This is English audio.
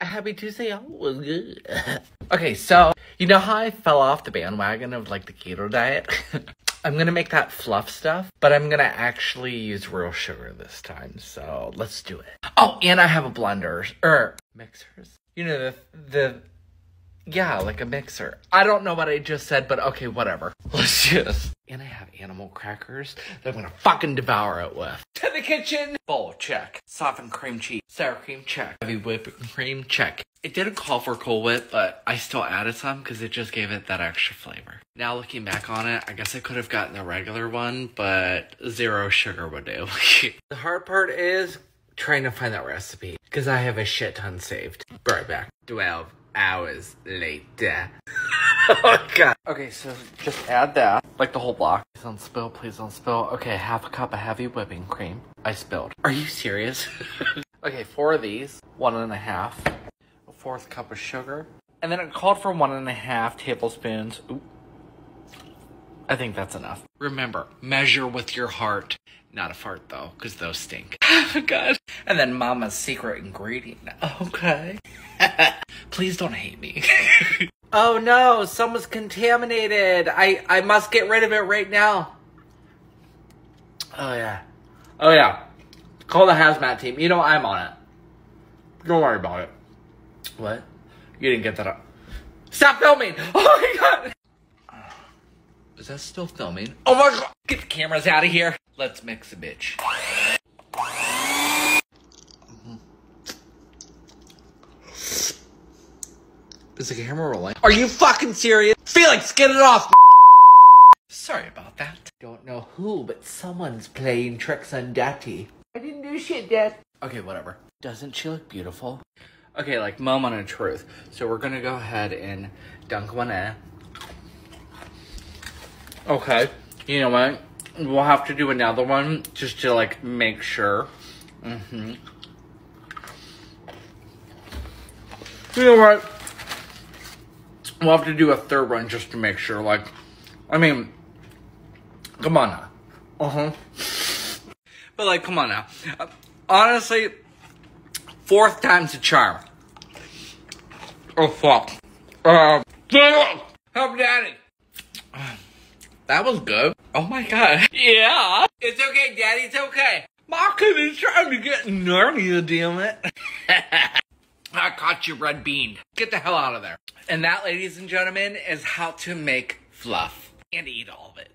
Happy Tuesday. Oh, was good. okay, so you know how I fell off the bandwagon of like the keto diet? I'm gonna make that fluff stuff, but I'm gonna actually use real sugar this time. So let's do it. Oh, and I have a blender or mixers. You know the the yeah, like a mixer. I don't know what I just said, but okay, whatever. Let's just. And I have animal crackers that I'm gonna fucking devour it with. To the kitchen! Bowl, check. Softened cream cheese. Sour cream, check. Heavy whipping cream, check. It didn't call for Cool Whip, but I still added some because it just gave it that extra flavor. Now looking back on it, I guess I could have gotten the regular one, but zero sugar would do. the hard part is trying to find that recipe because I have a shit ton saved. Be right back. 12 hours later. oh god. Okay, so just add that, like the whole block. Please don't spill, please don't spill. Okay, half a cup of heavy whipping cream. I spilled. Are you serious? okay, four of these, one and a half. A fourth cup of sugar. And then it called for one and a half tablespoons. Ooh. I think that's enough. Remember, measure with your heart. Not a fart though, because those stink. oh god. And then mama's secret ingredient. Okay. Please don't hate me. oh no, someone's contaminated. I, I must get rid of it right now. Oh yeah. Oh yeah. Call the hazmat team. You know I'm on it. Don't worry about it. What? You didn't get that up. Stop filming! Oh my god! Is that still filming? Oh my god! Get the cameras out of here. Let's mix a bitch. Is the camera rolling? Are you fucking serious? Felix, get it off! Sorry about that. Don't know who, but someone's playing tricks on Daddy. I didn't do shit, Dad. Okay, whatever. Doesn't she look beautiful? Okay, like moment of truth. So we're gonna go ahead and dunk one in. Okay. You know what? We'll have to do another one just to like make sure. Mm-hmm. You know what? We'll have to do a third one just to make sure. Like, I mean, come on now. Uh huh. But like, come on now. Uh, honestly, fourth time's a charm. Oh fuck. Um, help daddy. That was good. Oh my god. Yeah. It's okay, daddy. It's okay. Marcus is trying to get Narnia, damn it. I caught you, red bean. Get the hell out of there. And that, ladies and gentlemen, is how to make fluff and eat all of it.